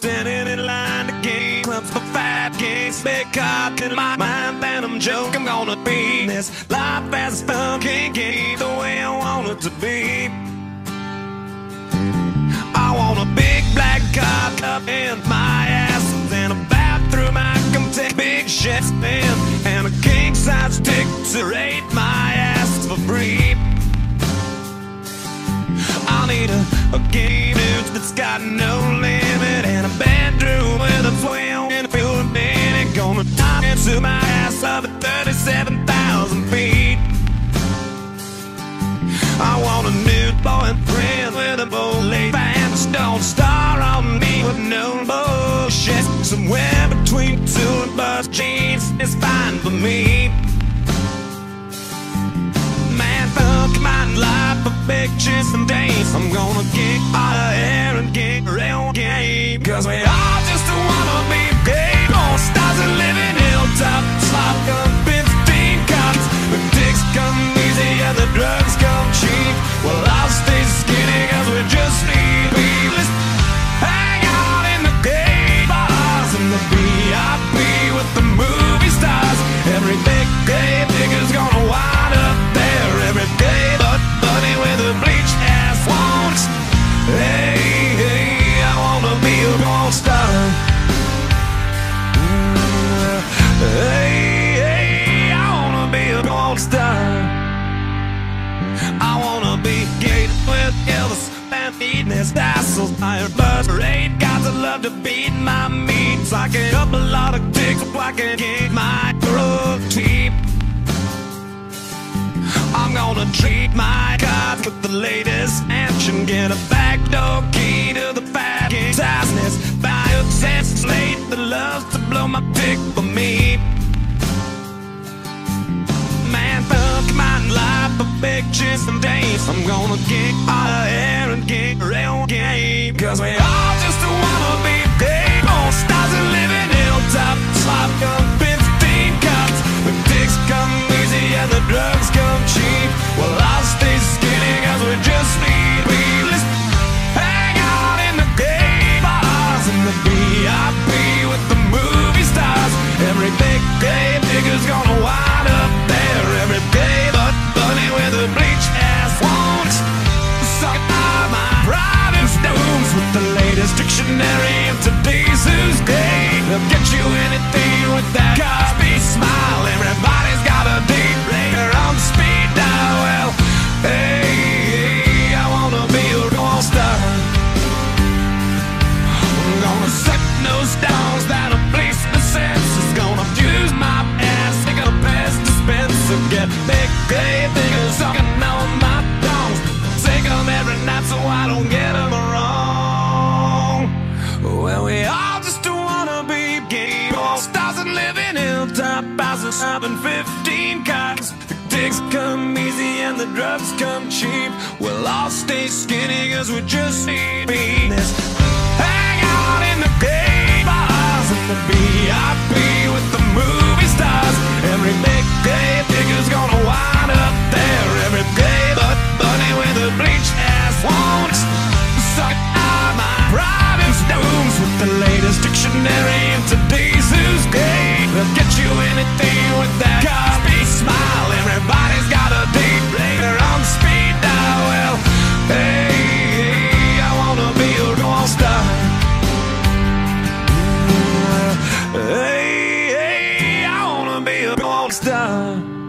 standing in line to get clubs for five games. Big caught in my mind, and I'm joking. I'm gonna be this life as fun, can't get the way I want it to be. I want a big black car up in my ass and a bathroom I can take big shits in and a king size dick to rate my into my ass up at 37,000 feet. I want a new boyfriend friends with a bullet pants. Don't star on me with no bullshit. Somewhere between two and bus jeans is fine for me. Man, fuck my life for pictures and days. I'm gonna get out of here and get real game. Cause we gay nigga's gonna wind up there. Every gay but bunny with a bleached ass wants. Hey, hey, I wanna be a porn star. Hey, hey, I wanna be a porn star. I wanna be gay with Elvis and his tassels. Iron bus parade, guys that love to beat my meat. Sucking up a lot of dicks I can get my throat life for pictures and days. I'm gonna get out of here and get real game. Cause we all latest houses, having 15 cars. The dicks come easy and the drugs come cheap. We'll all stay skinny cause we just need business. Star.